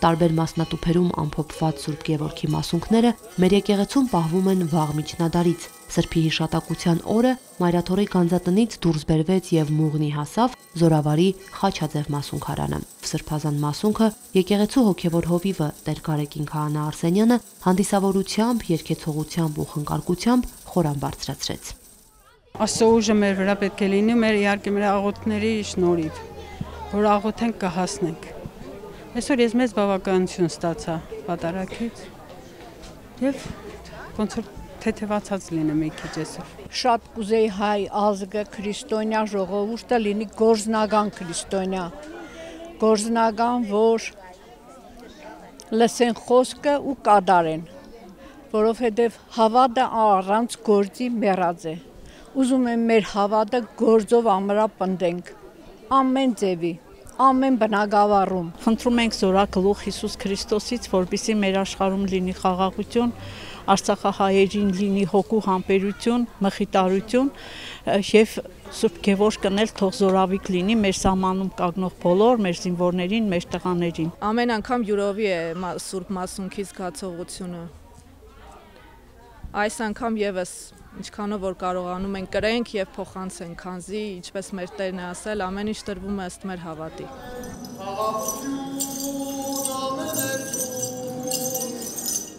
Տարբեր մասնատուփերում ամփոփված Սուրբ Գևորգի մասունքները մեր եկեղեցում պահվում են վաղ միջնադարից։ Սրբի հիշատակության օրը Մայրաթորի գանձատնից դուրս բերվեց եւ Մուղնի հասավ Զորավարի Խաչաձև մասունքարանը։ Սրբազան մասունքը եկեղեցու հոգևոր հովիվը Տեր Կարեկին Քահանա Արսենյանը հանդիսավորությամբ, երկեցողությամբ ու խնկարկությամբ խորան բարձրացրեց։ Աստծո ուժը մեր վրա պետք է լինի, մեր իհարկե մեր աղոթների շնորհիվ, որ աղոթենք կհասնենք։ Այսօր ես մեծ բավականություն ստացա պատարակից եւ ոնց որ թեթևացած լինեմ մի քիչ այսօր։ Շատ կուզեի հայ ազգը քրիստոնյա ժողովուրդը լինի գործնական քրիստոնյա։ Գործնական, որ լսեն խոսքը ու կադարեն, որովհետև հավատը առանց գործի մեռած է։ Ուզում եմ մեր հավատը գործով ամրապնդենք ամեն ձևի ամեն բնակավարում։ Խնդրում ենք Զորակլուխ Հիսուս Քրիստոսից, որպիսի մեր աշխարհում լինի խաղաղություն, Արցախահայերին լինի հոգու համբերություն, մխիտարություն եւ Սուրբ Գևորգն էլ թող զորավիկ լինի մեր սահմանում կանգնող բոլոր մեր զինվորներին, մեր տղաներին։ Ամեն անգամ յուրովի է Սուրբ Մասունքի զգացողությունը։ Այս անգամ եւս ինչքանով որ կարողանում ենք կրենք եւ փոխանցենք, քանզի ինչպես մեր Տերն է ասել, ամեն ինչ տրվում է ըստ մեր հավատի։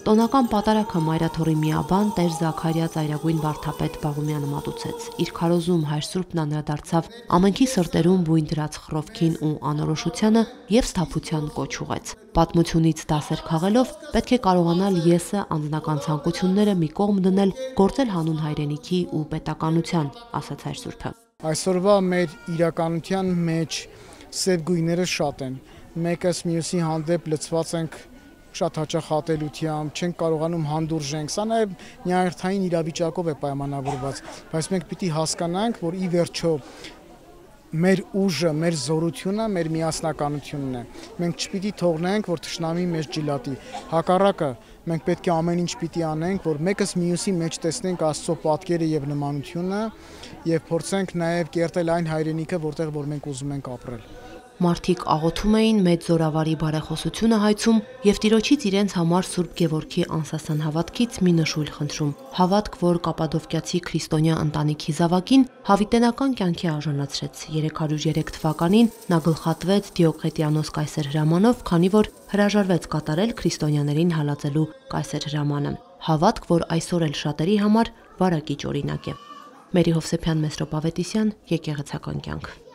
Տոնական պատարակը Մայրաթորի միաբան Տեր Զաքարիա Ծայրագույն Վարդապետ Բաղումյանը մատուցեց։ Իր քարոզում հայր Սուրբն անդրադարձավ ամենքի սրտերում բույն դրած խռովքին ու անորոշությանը եւ սթափության կոչ ուղեց։ Պատմությունից դասեր քաղելով պետք է կարողանալ եսը անձնական ցանկությունները մի կողմ դնել, գործել հանուն հայրենիքի ու պետականության, ասաց հայր Սուրբը։ Այսօրվա մեր իրականության մեջ սև գույները շատ են։ Մեկս մյուսի հանդեպ լծված ենք շատ հաճախ ատելությամբ, չենք կարողանում հանդուրժենք։ Սա նաև նյարդային իրավիճակով է պայմանավորված, բայց մենք պիտի հասկանանք, որ ի վերջո մեր ուժը, մեր զորությունը, մեր միասնականությունն է։ Մենք չպիտի թողնենք, որ թշնամի մեզ ջիլատի։ Հակառակը, մենք պետք է ամեն ինչ պիտի անենք, որ մեկս մյուսի մեջ տեսնենք Աստծո պատկերը եւ նմանությունը եւ փորձենք նաեւ կերտել այն հայրենիքը, որտեղ որ մենք ուզում ենք ապրել։ Մարդիկ աղոթում էին մեծ զորավարի բարեխոսությունը հայցում եւ տիրոջից իրենց համար Սուրբ Գևորգի անսասան հավատքից մի նշույլ խնդրում։ Հավատք, որ Կապադովկիացի քրիստոնյա ընտանիքի զավակին հավիտենական կյանքի արժանացրեց։ 303 թվականին նա գլխատվեց Դիոկլետիանոս կայսեր հրամանով, քանի որ հրաժարվեց կատարել քրիստոնյաներին հալածելու կայսեր հրամանը։ Հավատք, որ այսօր էլ շատերի համար վարակիչ օրինակ է։ Մերի Հովսեփյան Մեսրոպավետիսյան, Եկեղեցական կյանք։